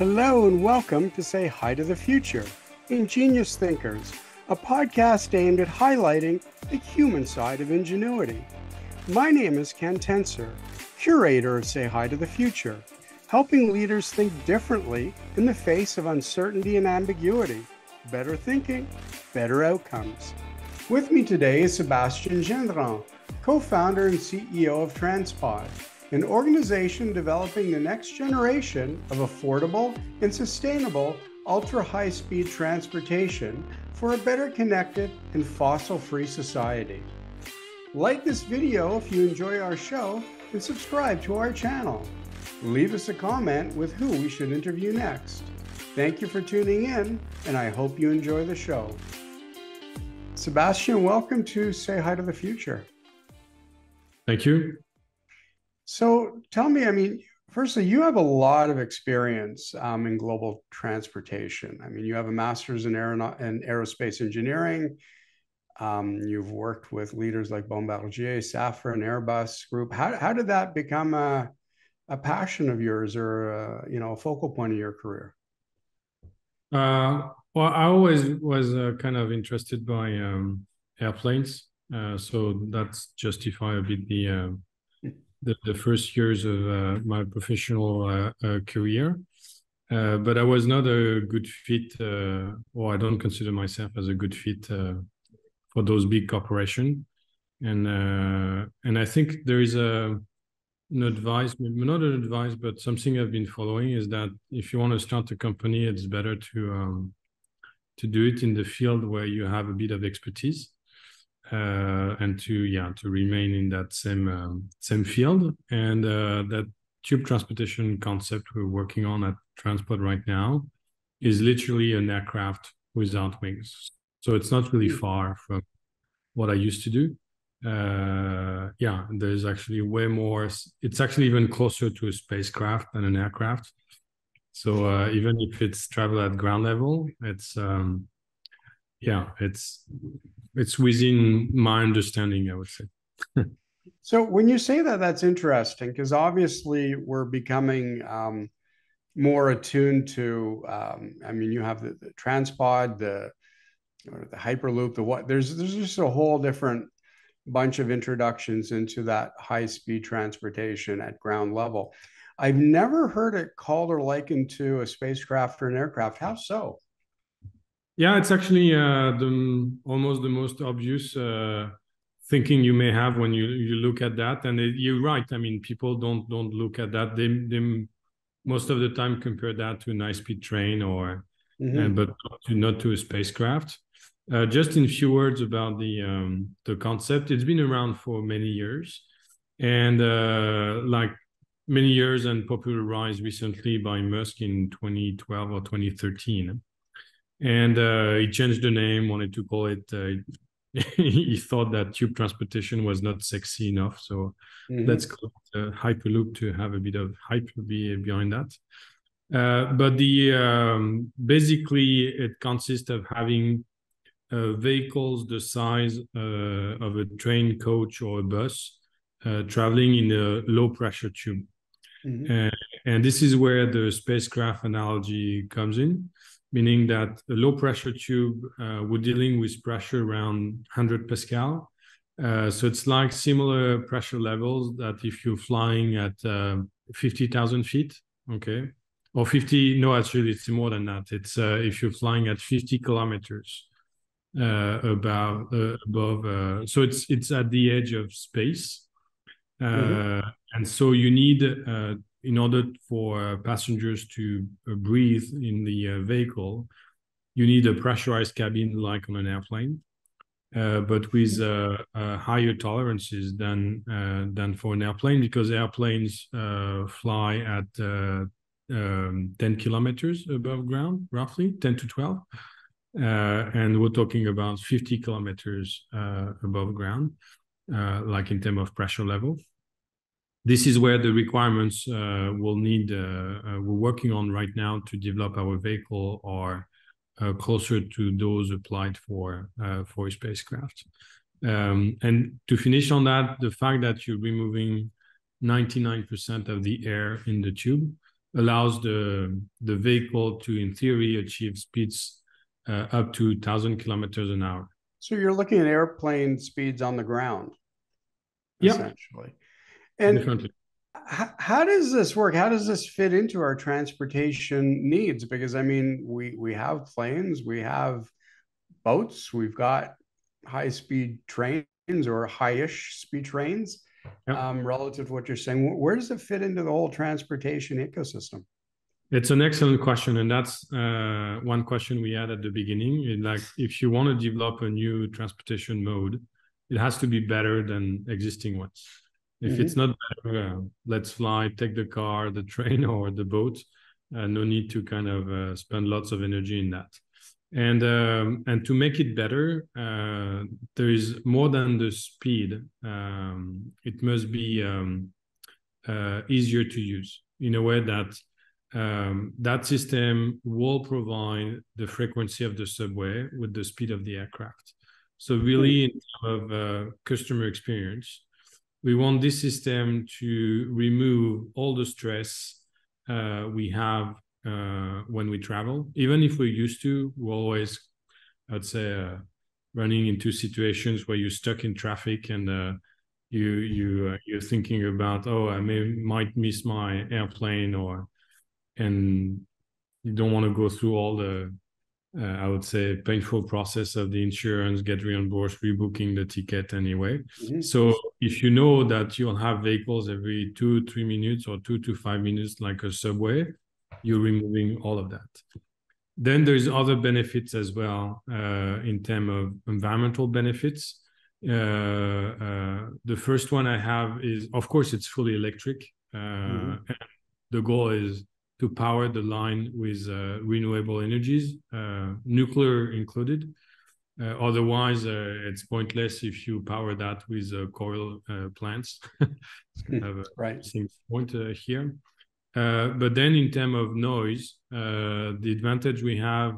Hello and welcome to Say Hi to the Future, Ingenious Thinkers, a podcast aimed at highlighting the human side of ingenuity. My name is Ken Tenser, curator of Say Hi to the Future, helping leaders think differently in the face of uncertainty and ambiguity. Better thinking, better outcomes. With me today is Sebastien Gendron, co founder and CEO of Transpod, an organization developing the next generation of affordable and sustainable ultra high speed transportation for a better connected and fossil free society. Like this video if you enjoy our show and subscribe to our channel. Leave us a comment with who we should interview next. Thank you for tuning in, and I hope you enjoy the show. Sebastien, welcome to Say Hi to the Future. Thank you. So tell me, I mean, firstly, you have a lot of experience um, in global transportation. I mean, you have a master's in, in aerospace engineering. Um, you've worked with leaders like Bombardier, Safran, Airbus Group. How, how did that become a, a passion of yours or, a, you know, a focal point of your career? Uh, well, I always was uh, kind of interested by um, airplanes. Uh, so that's justify a bit the uh, the, the first years of uh, my professional uh, uh, career. but I was not a good fit, or I don't consider myself as a good fit for those big corporations. And and I think there is a an advice, not an advice, but something I've been following is that if you want to start a company, it's better to um, to do it in the field where you have a bit of expertise uh, and to yeah to remain in that same um, same field. And uh, that tube transportation concept we're working on at Transpod right now is literally an aircraft without wings. So it's not really hmm. far from what i used to do. Uh, yeah there's actually way more it's actually even closer to a spacecraft than an aircraft. So uh, even if it's travel at ground level it's um, yeah it's it's within my understanding i would say. So when you say that that's interesting because obviously we're becoming um, more attuned to um, i mean you have the, the transpod the the hyperloop the what there's there's just a whole different bunch of introductions into that high speed transportation at ground level. I've never heard it called or likened to a spacecraft or an aircraft. How so yeah, it's actually uh, the almost the most obvious uh, thinking you may have when you you look at that. And it, you're right. I mean, people don't don't look at that. They they most of the time compare that to a high speed train or, mm-hmm. and, but not to, not to a spacecraft. Uh, just in few words about the um, the concept, it's been around for many years, and uh, like many years and popularized recently by Musk in 2012 or 2013 and uh, he changed the name wanted to call it uh, he thought that tube transportation was not sexy enough so mm-hmm. let's call it a hyperloop to have a bit of hype behind that uh, but the um, basically it consists of having uh, vehicles the size uh, of a train coach or a bus uh, traveling in a low pressure tube mm-hmm. and this is where the spacecraft analogy comes in meaning that a low pressure tube, uh, we're dealing with pressure around 100 Pascal. Uh, so it's like similar pressure levels that if you're flying at uh, 50,000 feet, okay, or 50, no, actually it's more than that. It's uh, if you're flying at 50 kilometers uh, about uh, above, so it's it's at the edge of space. Mm-hmm. And so you need in order for uh, passengers to uh, breathe in the uh, vehicle, you need a pressurized cabin like on an airplane, uh, but with uh, uh, higher tolerances than than for an airplane because airplanes fly at um, 10 kilometers above ground, roughly 10 to 12. and we're talking about 50 kilometers above ground, like in terms of pressure level this is where the requirements uh, will need uh, uh, we're working on right now to develop our vehicle are uh, closer to those applied for uh, for spacecraft um, and to finish on that the fact that you're removing 99% of the air in the tube allows the the vehicle to, in theory, achieve speeds uh, up to 1,000 kilometers an hour. So you're looking at airplane speeds on the ground, yeah. essentially. And how, how does this work? How does this fit into our transportation needs? Because I mean, we we have planes, we have boats, we've got high speed trains or high-ish speed trains. Yep. Um, relative to what you're saying, where does it fit into the whole transportation ecosystem? It's an excellent question, and that's uh, one question we had at the beginning. Like, if you want to develop a new transportation mode, it has to be better than existing ones. If Mm-hmm. it's not better, uh, let's fly, take the car, the train, or the boat. Uh, no need to kind of uh, spend lots of energy in that. And um, and to make it better, uh, there is more than the speed. Um, it must be um, uh, easier to use in a way that um, that system will provide the frequency of the subway with the speed of the aircraft. So really, in terms of uh, customer experience, we want this system to remove all the stress uh, we have uh, when we travel. Even if we're used to, we're always, I'd say, uh, running into situations where you're stuck in traffic and uh, you you uh, you're thinking about, oh, I may might miss my airplane, or and you don't want to go through all the uh, I would say painful process of the insurance, get reimbursed, rebooking the ticket anyway. Mhm. So if you know that you'll have vehicles every two, three minutes or two to five minutes, like a subway, you're removing all of that. Then there's other benefits as well uh, in terms of environmental benefits. Uh, uh, the first one I have is, of course, it's fully electric. Uh, Mhm. and the goal is to power the line with uh, renewable energies, uh, nuclear included. Uh, otherwise, uh, it's pointless if you power that with uh, coal uh, plants. it's kind of a Right. same point here. Uh, but then, in terms of noise, uh, the advantage we have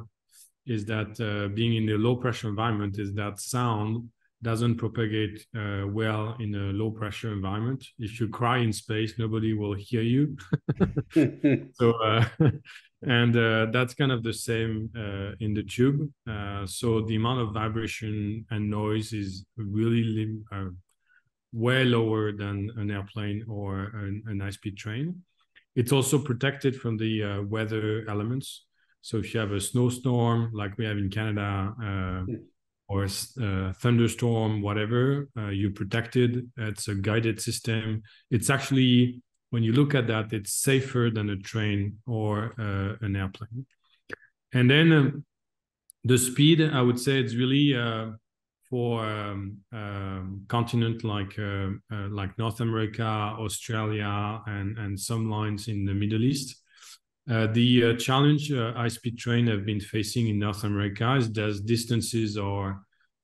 is that uh, being in a low pressure environment is that sound doesn't propagate uh, well in a low pressure environment. If you cry in space, nobody will hear you. so uh, and uh, that's kind of the same uh, in the tube uh, so the amount of vibration and noise is really lim- uh, way lower than an airplane or an, an high-speed train it's also protected from the uh, weather elements so if you have a snowstorm like we have in canada uh, or uh, thunderstorm, whatever, uh, you're protected. It's a guided system. It's actually, when you look at that, it's safer than a train or uh, an airplane. And then um, the speed, I would say, it's really uh, for um, um, continent like uh, like North America, Australia, and and some lines in the Middle East. Uh, the uh, challenge uh, high-speed train have been facing in North America is that distances are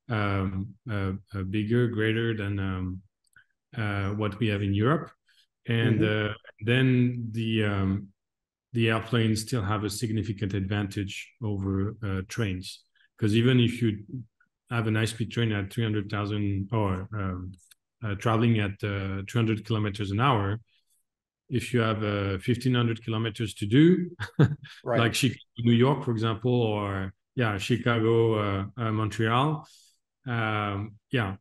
um, uh, uh, bigger, greater than um, uh, what we have in Europe, and uh, then the um, the airplanes still have a significant advantage over uh, trains. Because even if you have an high-speed train at 300,000 or um, uh, traveling at uh, 200 kilometers an hour, if you have uh, 1500 kilometers to do Right. like Chicago, New York, for example, or yeah, Chicago, uh, uh, Montreal. Um, yeah,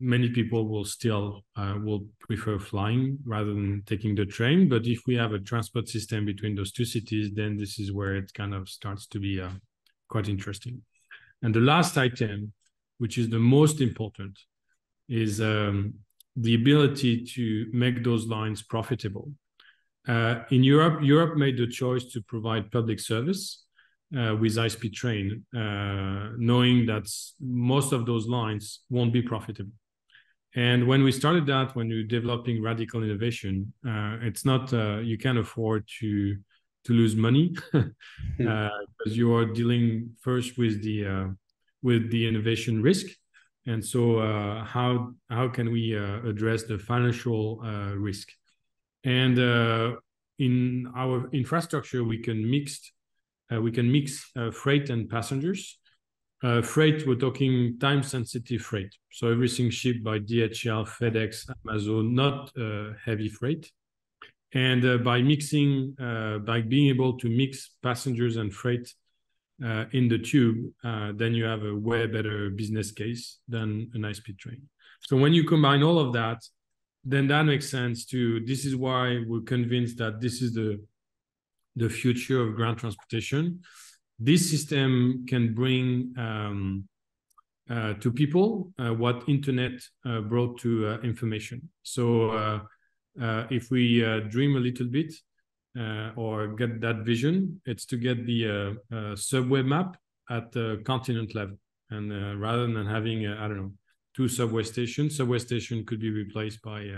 many people will still uh, will prefer flying rather than taking the train. But if we have a transport system between those two cities, then this is where it kind of starts to be uh, quite interesting. And the last item, which is the most important, is um, the ability to make those lines profitable. Uh, in Europe, Europe made the choice to provide public service uh, with high-speed train, uh, knowing that most of those lines won't be profitable. And when we started that, when were developing radical innovation, uh, it's not uh, you can't afford to to lose money because you are dealing first with the uh, with the innovation risk, and so uh, how how can we uh, address the financial uh, risk? And in our infrastructure, we can mix uh, we can mix freight and passengers. Uh, freight, we're talking time sensitive freight. So everything shipped by DHL, FedEx, Amazon, not uh, heavy freight. and uh, by mixing, by being able to mix passengers and freight uh, in the tube, uh, then you have a way better business case than an high-speed train. So when you combine all of that, then that makes sense to. This is why we're convinced that this is the the future of ground transportation. This system can bring um, uh, to people uh, what internet uh, brought to uh, information. So uh, uh, if we dream a little bit Uh, or get that vision, it's to get the uh, uh, subway map at the continent level, and rather than having I don't know two subway stations, subway station could be replaced by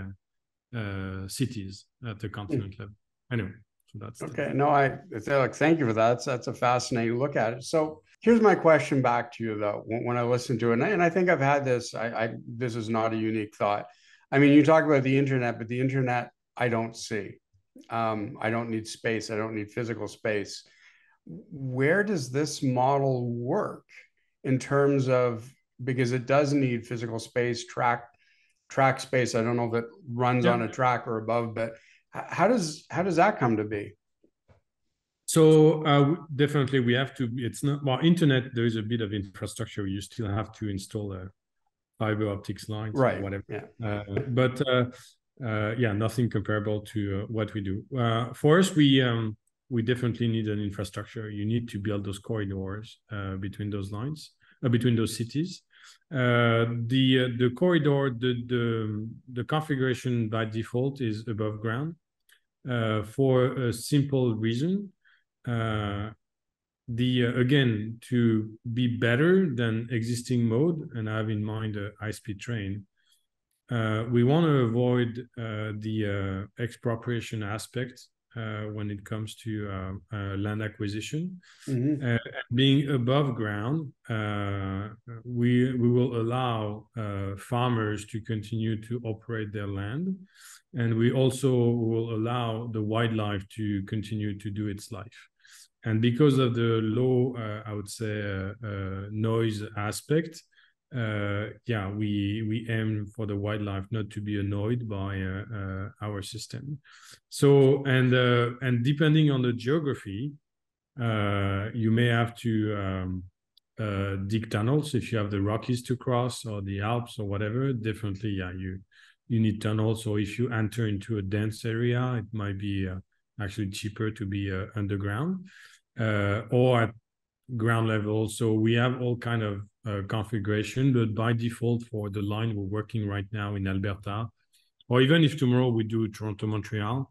cities at the continent mm. level. Anyway. So that's okay. The... No, I Alex, thank you for that. That's, that's a fascinating look at it. So here's my question back to you though. When, when I listen to it, and I, and I, think I've had this. I, I this is not a unique thought. I mean, you talk about the internet, but the internet I don't see. Um, I don't need space. I don't need physical space. Where does this model work in terms of because it does need physical space, track track space. I don't know if it runs yeah. on a track or above, but how does how does that come to be? So uh, definitely we have to. It's not well. Internet there is a bit of infrastructure. You still have to install a fiber optics line, right? Or whatever. Yeah. Uh, but uh, uh yeah, nothing comparable to uh, what we do. Uh, for us, we um, we definitely need an infrastructure. You need to build those corridors between those lines, between those cities. Uh, the uh, the corridor the, the the configuration by default is above ground uh, for a simple reason. Uh, the uh, again to be better than existing mode, and I have in mind a high-speed train. Uh, we want to avoid uh, the expropriation aspect when it comes to land acquisition. Mm-hmm. being above ground, we we will allow farmers to continue to operate their land and we also will allow the wildlife to continue to do its life and because of the low uh, i would say uh, uh, noise aspect uh, yeah we we aim for the wildlife not to be annoyed by uh, uh, our system so and and depending on the geography you may have to um, dig tunnels if you have the rockies to cross or the alps or whatever differently yeah you you need tunnels. So if you enter into a dense area, it might be uh, actually cheaper to be uh, underground uh, or at ground level. So we have all kind of uh, configuration, but by default for the line we're working right now in Alberta, or even if tomorrow we do Toronto Montreal,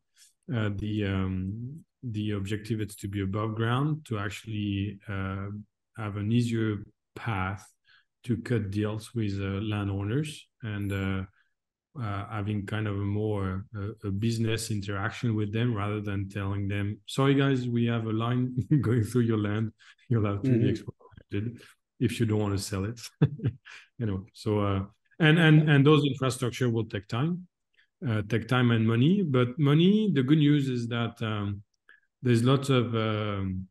uh, the um, the objective is to be above ground to actually uh, have an easier path to cut deals with landowners and uh, having kind of a more uh, a business interaction with them rather than telling them, "Sorry, guys, we have a line going through your land. You'll have to mm-hmm. be expropriated if you don't want to sell it." you know, so uh, and and and those infrastructure will take time, uh, take time and money. But money, the good news is that um, there's lots of um,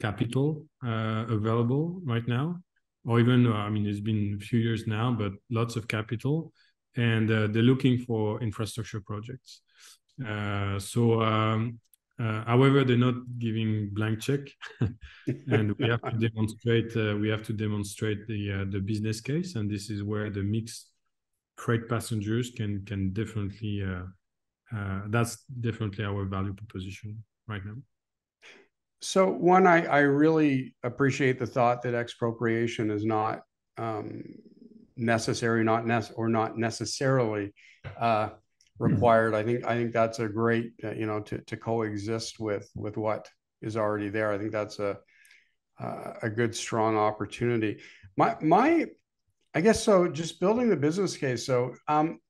capital uh, available right now, or even I mean, it's been a few years now, but lots of capital and uh, they're looking for infrastructure projects. Uh, so, um, uh, however, they're not giving blank check, and we have to demonstrate. Uh, we have to demonstrate the uh, the business case, and this is where the mixed freight passengers can can definitely. Uh, that's definitely our value proposition right now. So, one, I, I really appreciate the thought that expropriation is not um, necessary, not nec- or not necessarily uh, required. I think I think that's a great uh, you know to to coexist with with what is already there. I think that's a uh, a good strong opportunity. My my I guess so. Just building the business case. So um,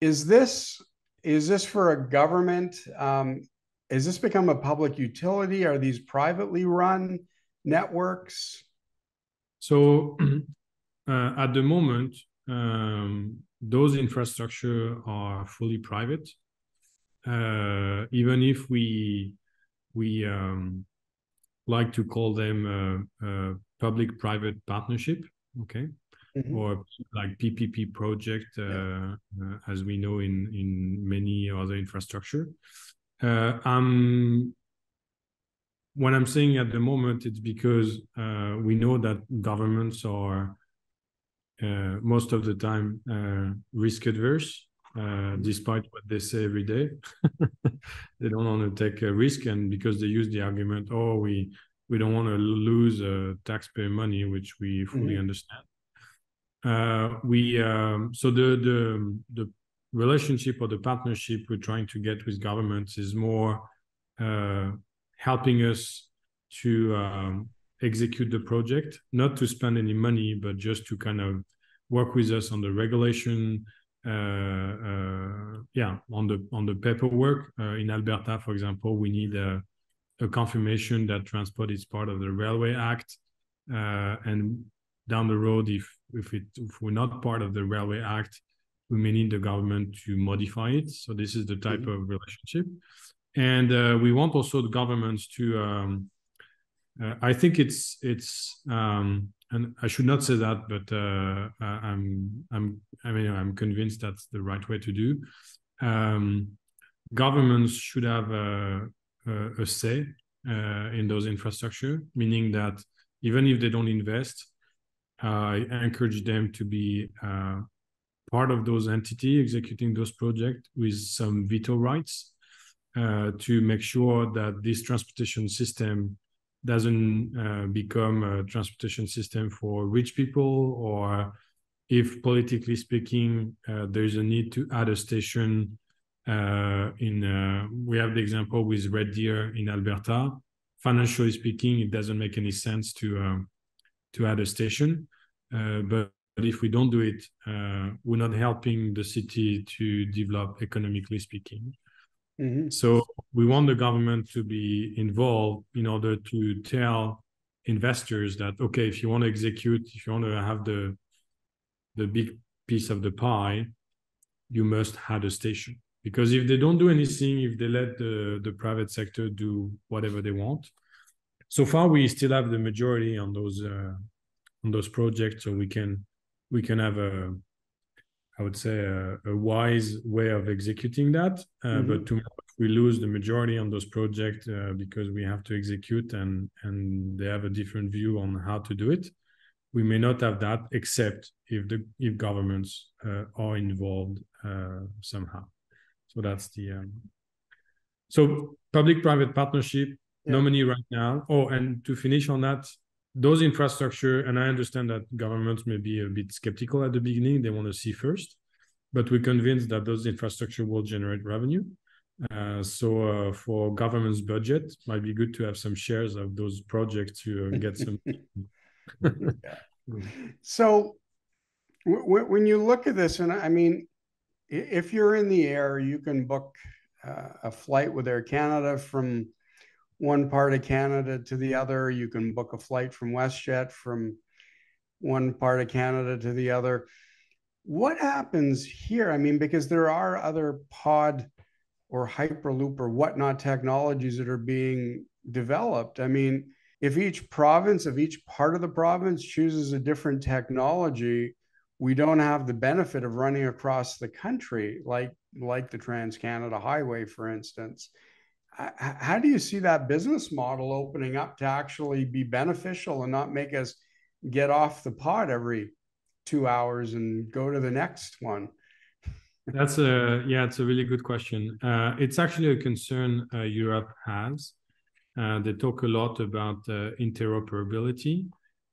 is this is this for a government? Um, is this become a public utility? Are these privately run networks? So uh, at the moment, um, those infrastructure are fully private. Uh, even if we we um, like to call them public-private partnership, okay, mm-hmm. or like PPP project, uh, uh, as we know in in many other infrastructure. Uh, I'm when I'm saying at the moment, it's because uh, we know that governments are uh, most of the time uh, risk adverse, uh, despite what they say every day. they don't want to take a risk, and because they use the argument, "Oh, we we don't want to lose uh, taxpayer money," which we fully mm-hmm. understand. Uh, we um, so the the the relationship or the partnership we're trying to get with governments is more uh, helping us to um, execute the project, not to spend any money, but just to kind of work with us on the regulation, uh, uh, yeah, on the on the paperwork. Uh, in Alberta, for example, we need a, a, confirmation that Transpod is part of the Railway Act, uh, and down the road, if if it if we're not part of the Railway Act, we may need the government to modify it. So this is the type mm-hmm. of relationship, and uh, we want also the governments to. Um, uh, I think it's it's um, and I should not say that, but uh, I'm I'm I mean I'm convinced that's the right way to do. Um, governments should have a, a, a say uh, in those infrastructure, meaning that even if they don't invest, I encourage them to be uh, part of those entity executing those projects with some veto rights uh, to make sure that this transportation system doesn't uh, become a transportation system for rich people or if politically speaking uh, there's a need to add a station uh, in uh, we have the example with red deer in alberta financially speaking it doesn't make any sense to um, to add a station uh, but but if we don't do it, uh, we're not helping the city to develop economically speaking. Mm-hmm. So we want the government to be involved in order to tell investors that okay, if you want to execute, if you want to have the the big piece of the pie, you must have a station. Because if they don't do anything, if they let the, the private sector do whatever they want, so far we still have the majority on those uh, on those projects, so we can we can have a I would say a, a wise way of executing that. Uh, mm-hmm. But to we lose the majority on those projects uh, because we have to execute and and they have a different view on how to do it. We may not have that except if the if governments uh, are involved uh, somehow. So that's the um, so public-private partnership. Yeah. No money right now. Oh, and to finish on that, those infrastructure, and I understand that governments may be a bit skeptical at the beginning, they want to see first, but we're convinced that those infrastructure will generate revenue. Uh, so uh, for government's budget, might be good to have some shares of those projects to uh, get some. so w- when you look at this, and I mean, if you're in the air, you can book uh, a flight with Air Canada from one part of Canada to the other. You can book a flight from WestJet from one part of Canada to the other. What happens here? I mean, because there are other pod or Hyperloop or whatnot technologies that are being developed. I mean, if each province, if each part of the province chooses a different technology, we don't have the benefit of running across the country like like the Trans Canada Highway, for instance how do you see that business model opening up to actually be beneficial and not make us get off the pot every two hours and go to the next one? That's a yeah, it's a really good question. Uh, it's actually a concern uh, Europe has. Uh, they talk a lot about uh, interoperability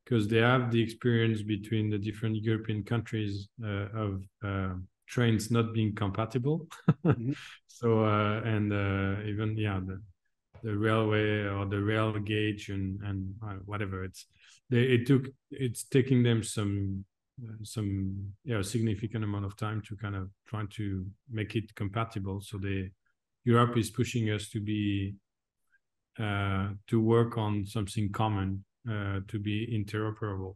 because they have the experience between the different European countries uh, of uh, trains not being compatible. mm-hmm. So uh, and uh, even yeah the the railway or the rail gauge and and uh, whatever it's they it took it's taking them some some yeah significant amount of time to kind of trying to make it compatible. So they Europe is pushing us to be uh, to work on something common uh, to be interoperable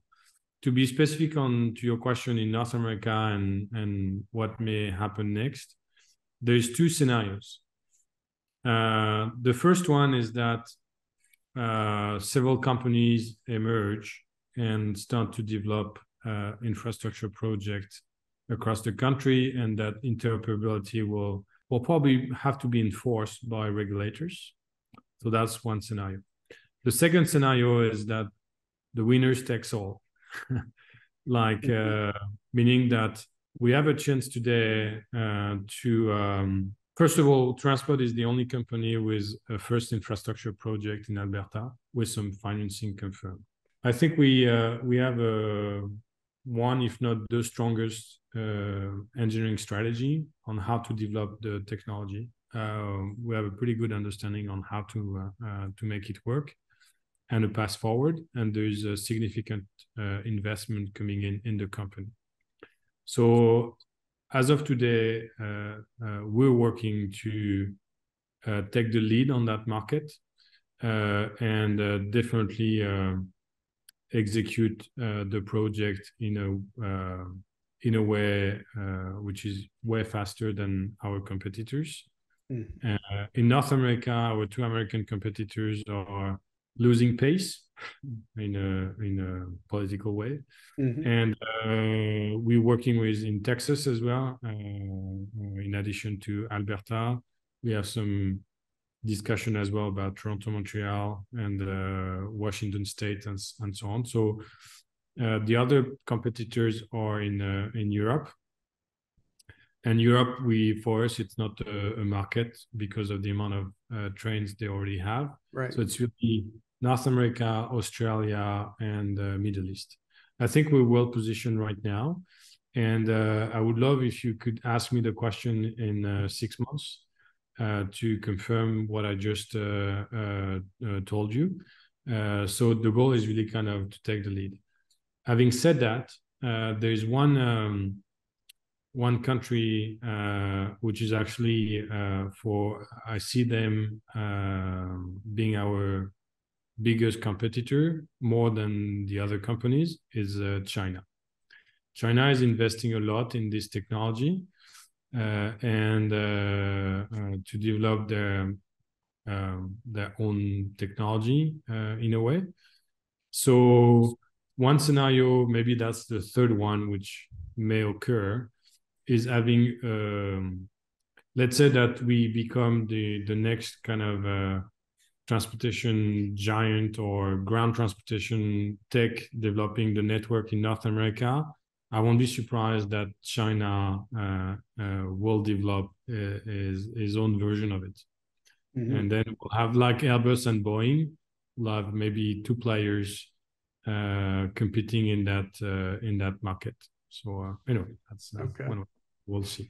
to be specific on to your question in North America and and what may happen next, there's two scenarios. Uh, the first one is that uh, several companies emerge and start to develop uh, infrastructure projects across the country, and that interoperability will will probably have to be enforced by regulators. So that's one scenario. The second scenario is that the winners takes all, like mm-hmm. uh, meaning that we have a chance today uh, to um, first of all, Transpod is the only company with a first infrastructure project in Alberta with some financing confirmed. I think we uh, we have a one, if not the strongest uh, engineering strategy on how to develop the technology. Uh, we have a pretty good understanding on how to uh, uh, to make it work and a path forward. And there is a significant uh, investment coming in in the company. So as of today, uh, we're working to take the lead on that market and definitely execute the project in a in a way uh, which is way faster than our competitors. Mm. Uh, in North America, our two American competitors are losing pace in a in a political way, mm-hmm. and uh, we're working with in Texas as well. Uh, in addition to Alberta, we have some discussion as well about Toronto, Montreal, and uh, Washington State, and and so on. So uh, the other competitors are in uh, in Europe. And Europe, we for us, it's not a, a market because of the amount of uh, trains they already have. Right. So it's really North America, Australia, and uh, Middle East. I think we're well positioned right now, and uh, I would love if you could ask me the question in uh, six months to confirm what I just told you. so the goal is really kind of to take the lead having said that, uh, there is one um, one country uh, which is actually uh, for I see them uh, being our biggest competitor more than the other companies is uh, China. China is investing a lot in this technology uh, and to develop their um, their own technology in a way. So one scenario, maybe that's the third one, which may occur, is having, um, let's say that we become the the next kind of uh, transportation giant or ground transportation tech developing the network in North America. I won't be surprised that China uh, uh, will develop uh, his, his own version of it. Mm-hmm. And then we'll have like Airbus and Boeing, we'll have maybe two players uh, competing in that uh, in that market. So uh, anyway, that's okay. we'll see.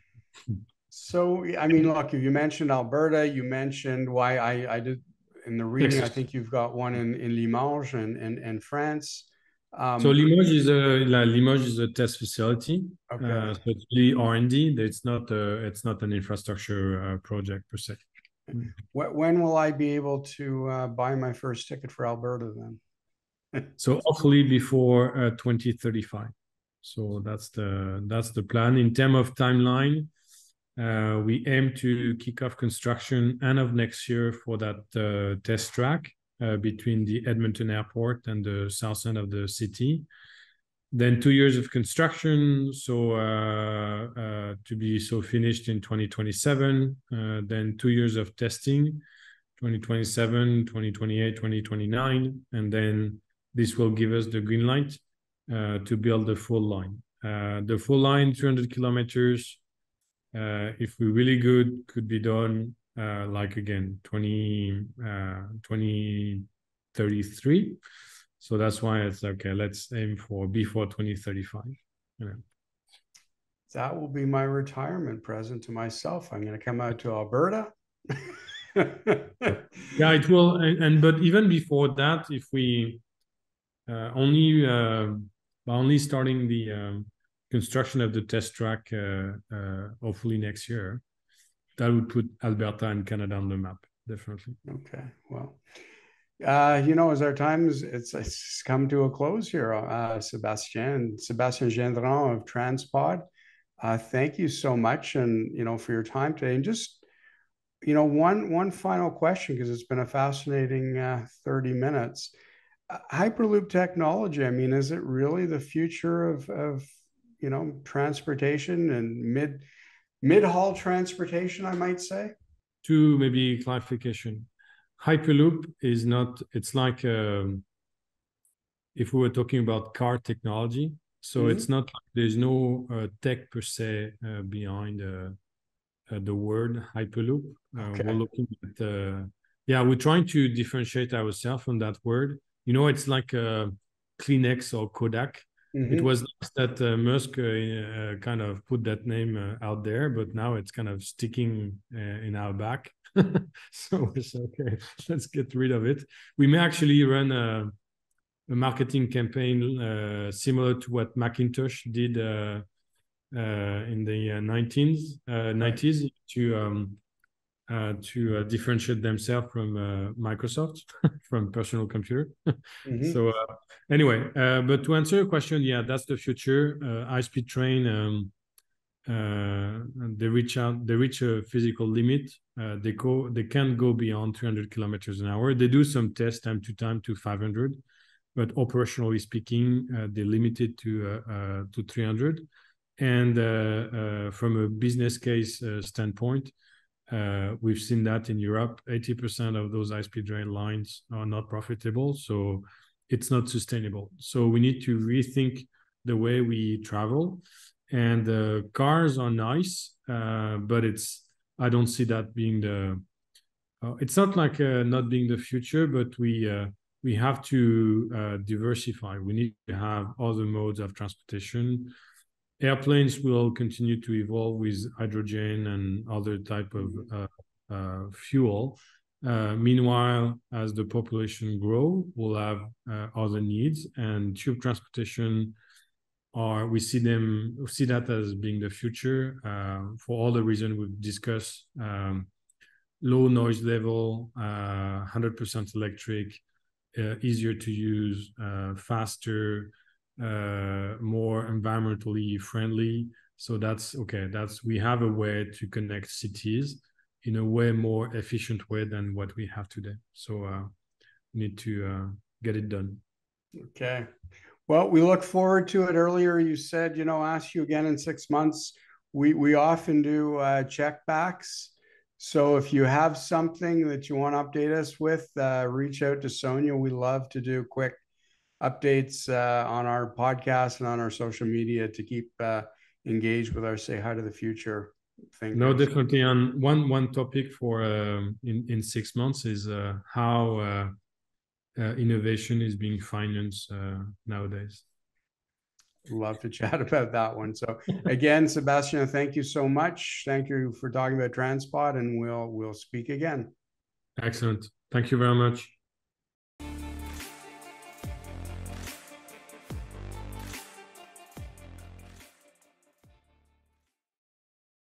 so I mean, look, if you mentioned Alberta. You mentioned why I I did in the reading. Yes. I think you've got one in in Limoges and in, in, France. Um, so Limoges is a Limoges is a test facility. Okay. Uh, so it's really R and D. It's not a, it's not an infrastructure uh, project per se. When will I be able to uh, buy my first ticket for Alberta then? so hopefully before uh, 2035 so that's the that's the plan in terms of timeline we aim to kick off construction end of next year for that uh, test track uh, between the edmonton airport and the south end of the city then two years of construction so uh, uh, to be so finished in 2027 then two years of testing 2027 2028 2029 and then this will give us the green light uh, to build the full line. Uh, the full line, 300 kilometers, uh, if we're really good, could be done uh, like again 20, uh, 2033. So that's why it's okay. Let's aim for before 2035. Yeah. That will be my retirement present to myself. I'm going to come out to Alberta. yeah, it will. And, and but even before that, if we uh, only uh, only starting the um, construction of the test track uh, hopefully next year. That would put Alberta and Canada on the map, definitely. Okay, well. Uh, you know, as our time is it's, it's come to a close here, uh, Sebastien, Sebastien Gendron of Transpod. Uh, thank you so much, and you know, for your time today. And just, you know, one one final question because it's been a fascinating uh, thirty minutes hyperloop technology i mean is it really the future of of you know transportation and mid mid-haul transportation, I might say. To maybe clarification. Hyperloop is not. It's like um, if we were talking about car technology. So mm-hmm. it's not. There's no uh, tech per se uh, behind uh, uh the word Hyperloop. Uh, okay. We're looking at. Uh, yeah, we're trying to differentiate ourselves from that word. You know, it's like Kleenex or Kodak. Mm-hmm. It was that uh, Musk uh, uh, kind of put that name uh, out there, but now it's kind of sticking uh, in our back. so it's okay. Let's get rid of it. We may actually run a, a marketing campaign uh, similar to what Macintosh did in the 19s, 90s to um, uh, to uh, differentiate themselves from uh, Microsoft, from personal computer. mm-hmm. So uh, anyway, uh, but to answer your question, yeah, that's the future. Uh, high-speed train, um, they reach out, they reach a physical limit. they go, they can't go beyond 300 kilometers an hour. They do some tests time to time to 500, but operationally speaking, they limit it to to 300. And from a business case standpoint, uh, we've seen that in Europe. 80% of those high-speed rail lines are not profitable, so it's not sustainable. So we need to rethink the way we travel. And uh, cars are nice, uh, but it's I don't see that being the. Uh, it's not like uh, not being the future, but we uh, we have to diversify. We need to have other modes of transportation airplanes will continue to evolve with hydrogen and other type of uh, uh, fuel. Uh, meanwhile, as the population grow, we'll have uh, other needs, and tube transportation are we see them we see that as being the future uh, for all the reasons we've discussed. Um, low noise level, 100% uh, electric, easier to use, faster uh, more environmentally friendly. So that's okay. That's we have a way to connect cities in a way more efficient way than what we have today. So uh, need to uh, get it done. Okay. Well, we look forward to it. Earlier, you said, you know, ask you again in six months. We we often do uh, checkbacks. So if you have something that you want to update us with, uh, reach out to Sonia. We love to do quick updates uh, on our podcast and on our social media to keep uh, engaged with our say hi to the future thing. No, definitely. On one one topic for uh, in in six months is uh, how uh, uh, innovation is being financed nowadays. Love to chat about that one. So again, Sebastien, thank you so much. Thank you for talking about Transpod, and we'll we'll speak again. Excellent. Thank you very much.